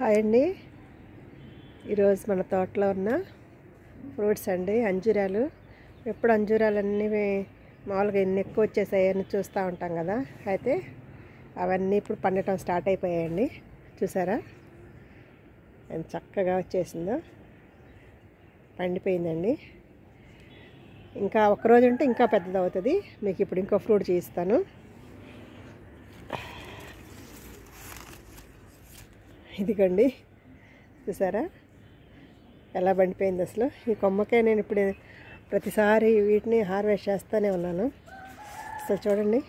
Hi అండి. ఈరోజు మన తోటలో ఉన్న ఫ్రూట్స్ అండి అంజూరాలు. ఎప్పుడు అంజూరాలన్నీ మామూలుగా ఎన్ని ఎక్కువ వచ్చేసాయని చూస్తూ ఉంటాం కదా. అయితే అవన్నీ ఇప్పుడు పండటం స్టార్ట్ అయిపోయాయండి. చూసారా? ఎంత చక్కగా వచ్చేసిందో. పండిపోయిందండి. ఇంకా ఒక్కరోజు ఉంటే ఇంకా పెద్దది అవుతుంది మీకు ఇప్పుడు ఇంకో ఫ్రూట్ చూపిస్తాను. ఇదిగోండి. చూసారా? ఎలా పండిపోయింది అసలు? ఈ కొమ్మకే నేను ఇప్పుడు ప్రతిసారి వీటిని హార్వెస్ట్ చేస్తూనే ఉన్నాను. అసలు చూడండి.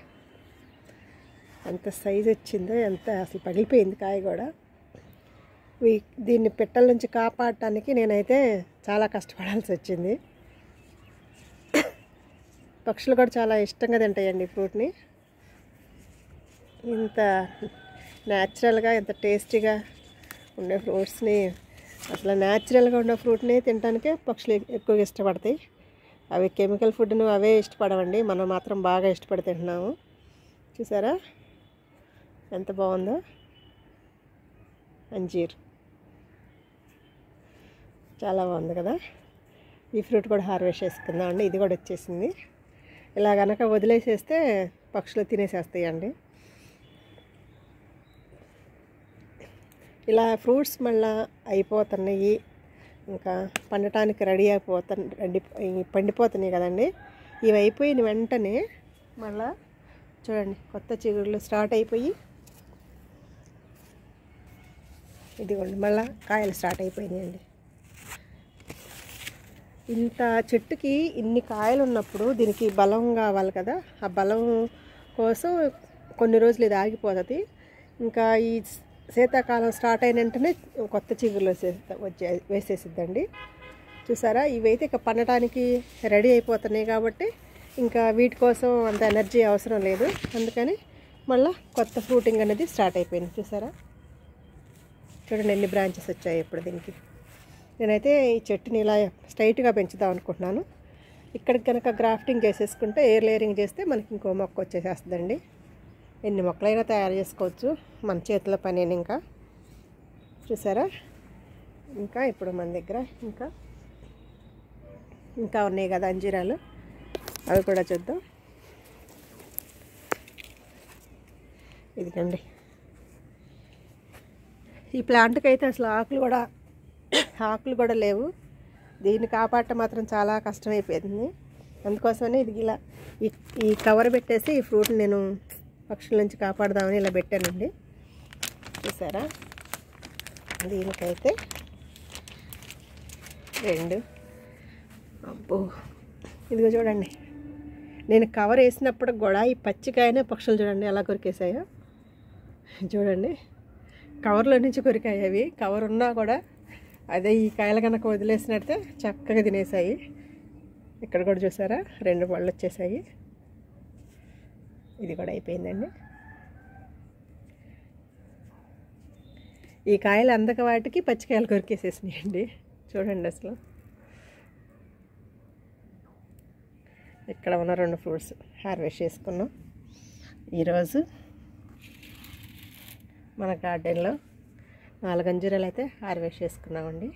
ఎంత సైజు వచ్చిందో ఎంత అసలు పగిలిపోయింది కాయ కూడా. వీ దీన్ని పిట్టల నుంచి కాపాడటానికి నేనైతే చాలా కష్టపడాల్సి వచ్చింది. పక్షులు కూడా చాలా ఇష్టంగా తింటాయండి ఫ్రూట్ని. ఇంత న్యాచురల్గా ఇంత టేస్టీగా ఉండే ఫ్రూట్స్ని అసలు న్యాచురల్గా ఉండే ఫ్రూట్ని తినడానికే పక్షులు ఎక్కువగా ఇష్టపడతాయి. అవి కెమికల్ ఫుడ్ను అవే ఇష్టపడవండి. మనం మాత్రం బాగా ఇష్టపడి తింటున్నాము. చూసారా? ఎంత బాగుందో. అంజీర్. చాలా బాగుంది కదా? ఈ ఫ్రూట్ కూడా హార్వెస్ట్ చేసుకుందాం అండి ఇది కూడా వచ్చేసింది. ఇలా కనుక వదిలేసేస్తే పక్షులు తినేసేస్తాయండి. ఇలా ఫ్రూట్స్ మళ్ళా అయిపోతున్నాయి. ఇంకా పండటానికి రెడీ అయిపోతా రెడీ పండిపోతున్నాయి కదండి. ఇవి అయిపోయిన వెంటనే మళ్ళా చూడండి కొత్త చిగుళ్ళు స్టార్ట్ అయిపోయి ఇదిగోండి మళ్ళా కాయలు స్టార్ట్ అయిపోయినాయండి. ఇంత చెట్టుకి ఇన్ని కాయలు ఉన్నప్పుడు దీనికి బలం కావాలి కదా. ఆ బలం కోసం కొన్ని రోజులు ఇది ఆగిపోతుంది. ఇంకా ఈ శీతాకాలం స్టార్ట్ అయిన వెంటనే కొత్త చిగురులు వచ్చే వచ్చే వేసేసిద్దండి. చూసారా? ఇవైతే ఇక పండటానికి రెడీ అయిపోతున్నాయి కాబట్టి ఇంకా వీటి కోసం అంత ఎనర్జీ అవసరం లేదు. అందుకని మళ్ళీ కొత్త ఫ్రూటింగ్ అనేది స్టార్ట్ అయిపోయింది. చూసారా? చూడండి ఎన్ని బ్రాంచెస్ వచ్చాయి ఇప్పుడు దీనికి. నేనైతే ఈ చెట్టుని ఇలా స్ట్రైట్గా పెంచుదాం అనుకుంటున్నాను. ఇక్కడికి కనుక గ్రాఫ్టింగ్ చేసేసుకుంటే ఎయిర్ లేయరింగ్ చేస్తే మనకి ఇంకో మొక్క వచ్చేసేస్తుందండి. ఎన్ని మొక్కలైనా తయారు చేసుకోవచ్చు. మన చేతుల పని ఇంకా. చూసారా? ఇంకా ఇప్పుడు మన దగ్గర ఇంకా ఇంకా ఉన్నాయి కదా అంజీరాలు. అవి కూడా చూద్దాం. ఇదిగండి. ఈ ప్లాంట్కి అయితే అసలు ఆకులు కూడా ఆకులు కూడా లేవు. దీన్ని కాపాడటం మాత్రం చాలా కష్టమైపోయింది. అందుకోసమని ఇది ఇలా ఈ ఈ కవర్ పెట్టేసి ఈ ఫ్రూట్ నేను పక్షుల నుంచి కాపాడదామని ఇలా పెట్టానండి. చూసారా? దీనికైతే రెండు. అబ్బో. ఇదిగో చూడండి. నేను కవర్ వేసినప్పుడు కూడా ఈ పచ్చికాయనే పక్షులు చూడండి ఎలా కొరికేసాయో. చూడండి. కవర్లో నుంచి కొరికాయి అవి. కవర్ ఉన్నా కూడా అదే ఈ కాయలు కనుక వదిలేసినట్టే చక్కగా తినేసాయి. ఇక్కడ కూడా చూసారా? రెండు పళ్ళు వచ్చేసాయి. ఇది కూడా అయిపోయిందండి. ఈ కాయలు అందక వాటికి పచ్చికాయలు కొరికేసేసినాయండి. చూడండి అసలు. ఇక్కడ ఉన్న రెండు ఫ్రూట్స్ హార్వెస్ట్ చేసుకున్నాం. ఈరోజు మన గార్డెన్లో నాలుగు అంజూరాలు అయితే హార్వెస్ట్ చేసుకున్నామండి.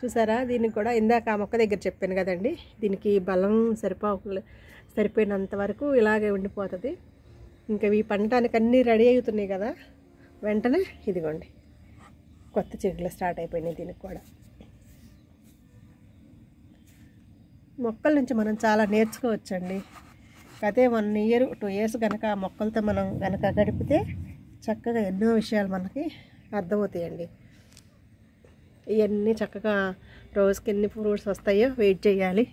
చూసారా? దీనికి కూడా ఇందాక ఆ మొక్క దగ్గర చెప్పాను కదండి. దీనికి బలం సరిపో సరిపోయినంత వరకు ఇలాగే ఉండిపోతుంది. ఇంకా ఇవి పండటానికి అన్నీ రెడీ అవుతున్నాయి కదా వెంటనే ఇదిగోండి కొత్త చెట్లు స్టార్ట్ అయిపోయినాయి దీనికి కూడా. మొక్కల నుంచి మనం చాలా నేర్చుకోవచ్చండి. అదే వన్ ఇయర్ టూ ఇయర్స్ కనుక ఆ మొక్కలతో మనం కనుక గడిపితే చక్కగా ఎన్నో విషయాలు మనకి అర్థమవుతాయండి. ఇవన్నీ చక్కగా రోజుకి ఎన్ని ఫ్రూట్స్ వస్తాయో వెయిట్ చేయాలి.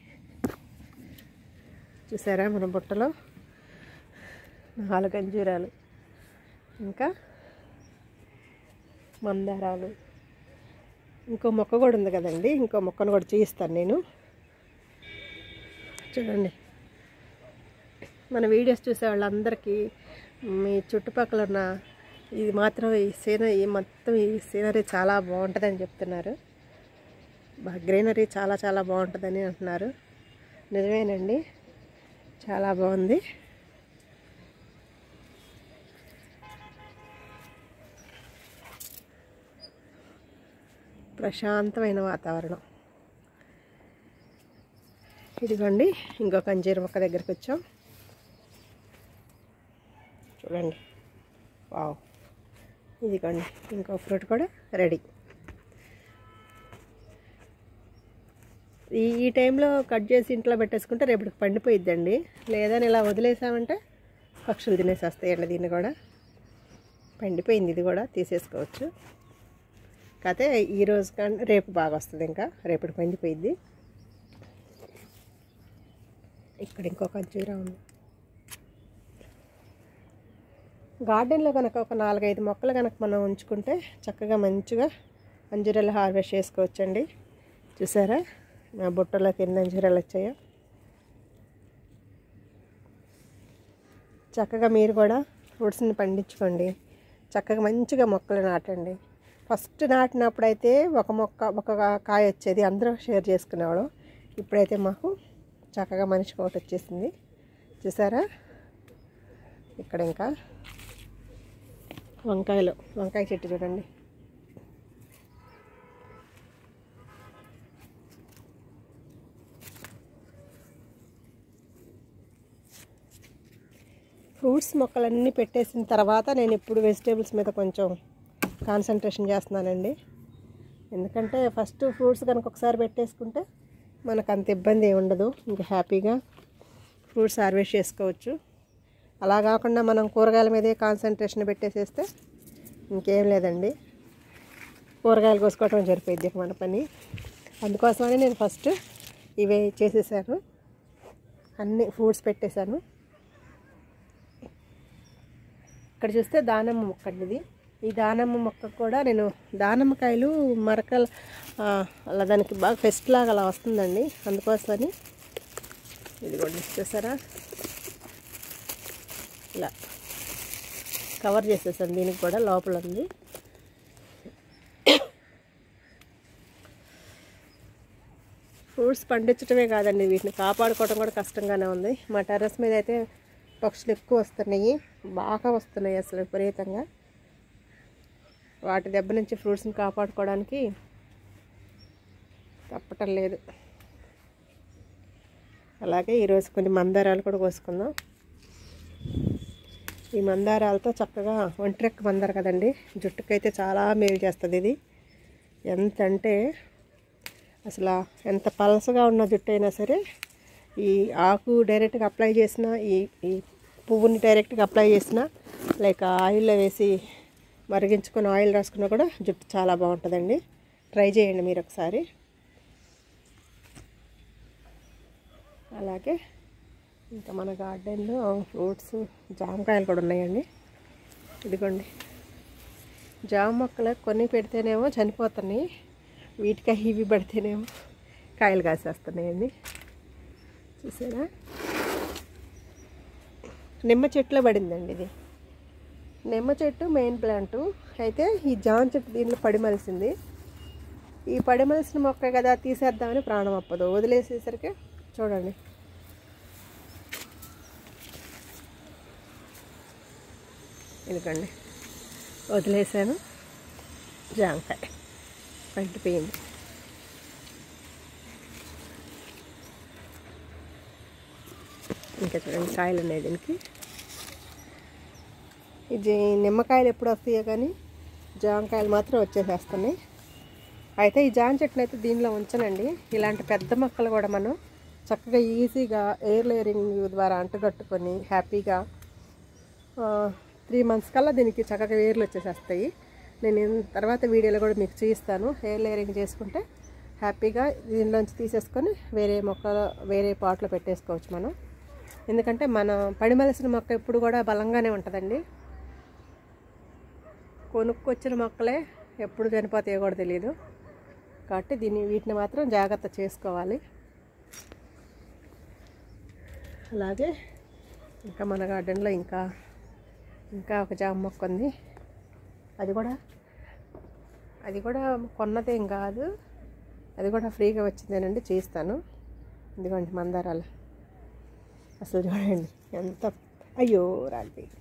చూసారా మన బుట్టలో? నాలుగు అంజూరాలు. ఇంకా మందారాలు. ఇంకో మొక్క కూడా ఉంది కదండి ఇంకో మొక్కను కూడా చూపిస్తాను నేను. చూడండి. మన వీడియోస్ చూసే వాళ్ళందరికీ మీ చుట్టుపక్కల ఉన్న ఇది మాత్రం ఈ సీనరీ మొత్తం ఈ సీనరీ చాలా బాగుంటుందని చెప్తున్నారు. గ్రీనరీ చాలా చాలా బాగుంటుందని అంటున్నారు. నిజమేనండి. చాలా బాగుంది. ప్రశాంతమైన వాతావరణం. ఇదిగోండి ఇంకొక అంజీరు మొక్క దగ్గరికి వచ్చాం. చూడండి. వావ్. ఇదిగోండి ఇంకో ఫ్రూట్ కూడా రెడీ. ఈ ఈ టైంలో కట్ చేసి ఇంట్లో పెట్టేసుకుంటే రేపటికి పండిపోయిద్దండి. లేదని ఇలా వదిలేసామంటే పక్షులు తినేసేస్తాయండి దీన్ని కూడా. పండిపోయింది ఇది కూడా తీసేసుకోవచ్చు. కాకపోతే ఈరోజు కానీ రేపు బాగా వస్తుంది ఇంకా రేపటి పండిపోయింది ఇక్కడ ఇంకొక అంజూరా ఉంది. గార్డెన్లో కనుక ఒక నాలుగైదు మొక్కలు కనుక మనం ఉంచుకుంటే చక్కగా మంచిగా అంజూరాలు హార్వెస్ట్ చేసుకోవచ్చండి. చూసారా? నా బుట్టలోకి ఎన్ని అంజీరాలు వచ్చాయో. చక్కగా మీరు కూడా ఫ్రూట్స్ని పండించుకోండి. చక్కగా మంచిగా మొక్కలు నాటండి. ఫస్ట్ నాటినప్పుడైతే ఒక మొక్క ఒక కాయ వచ్చేది. అందరూ షేర్ చేసుకునేవాడు ఇప్పుడైతే మాకు చక్కగా మనిషికి ఒకటి వచ్చేసింది. చూసారా? ఇక్కడ ఇంకా వంకాయలు వంకాయ చెట్టు చూడండి. ఫ్రూట్స్ మొక్కలన్నీ పెట్టేసిన తర్వాత నేను ఇప్పుడు వెజిటేబుల్స్ మీద కొంచెం కాన్సన్ట్రేషన్ చేస్తున్నానండి. ఎందుకంటే ఫస్ట్ ఫ్రూట్స్ కనుక ఒకసారి పెట్టేసుకుంటే మనకు అంత ఇబ్బంది ఏమి ఉండదు. ఇంకా హ్యాపీగా ఫ్రూట్స్ హార్వెస్ట్ చేసుకోవచ్చు. అలా కాకుండా మనం కూరగాయల మీదే కాన్సన్ట్రేషన్ పెట్టేసేస్తే ఇంకేం లేదండి. కూరగాయలు కోసుకోవటం సరిపోయింది మన పని. అందుకోసమని నేను ఫస్ట్ ఇవే చేసేసాను. అన్ని ఫ్రూట్స్ పెట్టేశాను. ఇక్కడ చూస్తే దానిమ్మ మొక్క అండి ఇది ఈ దానిమ్మ మొక్క కూడా నేను దానిమ్మకాయలు మరకలు అలా దానికి బాగా ఫెస్ట్ లాగా అలా వస్తుందండి. అందుకోసమని ఇదిగోండి చూసారా? ఇలా కవర్ చేసేసాను దీనికి కూడా లోపల ఉంది. ఫ్రూట్స్ పండించడమే కాదండి వీటిని కాపాడుకోవడం కూడా కష్టంగానే ఉంది. మా టెర్రస్ మీద అయితే పక్షులు ఎక్కువ వస్తున్నాయి. బాగా వస్తున్నాయి అసలు విపరీతంగా. వాటి దెబ్బ నుంచి ఫ్రూట్స్ని కాపాడుకోవడానికి తప్పటం లేదు. అలాగే ఈరోజు కొన్ని మందారాలు కూడా కోసుకుందాం. ఈ మందారాలతో చక్కగా ఒంటరెక్క మందార కదండి. జుట్టుకైతే చాలా మేలు చేస్తుంది ఇది. ఎంత అంటే అసలు ఎంత పలసగా ఉన్న జుట్టు అయినా సరే ఈ ఆకు డైరెక్ట్గా అప్లై చేసిన ఈ ఈ పువ్వుని డైరెక్ట్గా అప్లై చేసిన లైక్ ఆయిల్లో వేసి మరిగించుకొని ఆయిల్ రాసుకున్నా కూడా జుట్టు చాలా బాగుంటుందండి. ట్రై చేయండి మీరు ఒకసారి. అలాగే ఇంకా మన గార్డెన్లో ఫ్రూట్స్ జామకాయలు కూడా ఉన్నాయండి. ఇదిగోండి. జామ మొక్కలు కొన్ని పెడితేనేమో చనిపోతున్నాయి వీటికి ఇవి పడితేనేమో కాయలు కాసేస్తున్నాయండి. చూసారా? నిమ్మ చెట్టులో పడిందండి ఇది. నిమ్మ చెట్టు మెయిన్ ప్లాంట్ అయితే ఈ జాన్ చెట్టు దీంట్లో పడిమలిసింది ఈ పడిమలిసిన మొక్క కదా తీసేద్దామని ప్రాణం అప్పదు. వదిలేసేసరికి చూడండి. ఎందుకండి వదిలేసాను. జామకాయ. పండిపోయింది. ఇంకా చూడండి కాయలు ఉన్నాయి దీనికి. ఇది నిమ్మకాయలు ఎప్పుడు వస్తాయో కానీ జామకాయలు మాత్రం వచ్చేసేస్తున్నాయి. అయితే ఈ జామ చెట్టును అయితే దీనిలో ఉంచనండి. ఇలాంటి పెద్ద మొక్కలు కూడా మనం చక్కగా ఈజీగా ఎయిర్ లేయరింగ్ ద్వారా అంటుకట్టుకొని హ్యాపీగా త్రీ మంత్స్ కల్లా దీనికి చక్కగా వేర్లు వచ్చేసేస్తాయి. నేను తర్వాత వీడియోలో కూడా మీకు చూపిస్తాను. హెయిర్ లేయరింగ్ చేసుకుంటే హ్యాపీగా దీనిలోంచి తీసేసుకొని వేరే మొక్కలు వేరే పాట్లో పెట్టేసుకోవచ్చు మనం. ఎందుకంటే మన పడిమలసిన మొక్క ఎప్పుడు కూడా బలంగానే ఉంటుందండి. కొనుక్కొచ్చిన మొక్కలే ఎప్పుడు చనిపోతాయో కూడా తెలియదు కాబట్టి దీన్ని వీటిని మాత్రం జాగ్రత్త చేసుకోవాలి. అలాగే ఇంకా మన గార్డెన్లో ఇంకా ఇంకా ఒక జామ మొక్క ఉంది. అది కూడా అది కూడా కొన్నదేం కాదు. అది కూడా ఫ్రీగా వచ్చిందేనండి చేస్తాను. ఇదిగోండి మందారాలు. అసలు చూడండి ఎంత అయ్యో రాలిపోయింది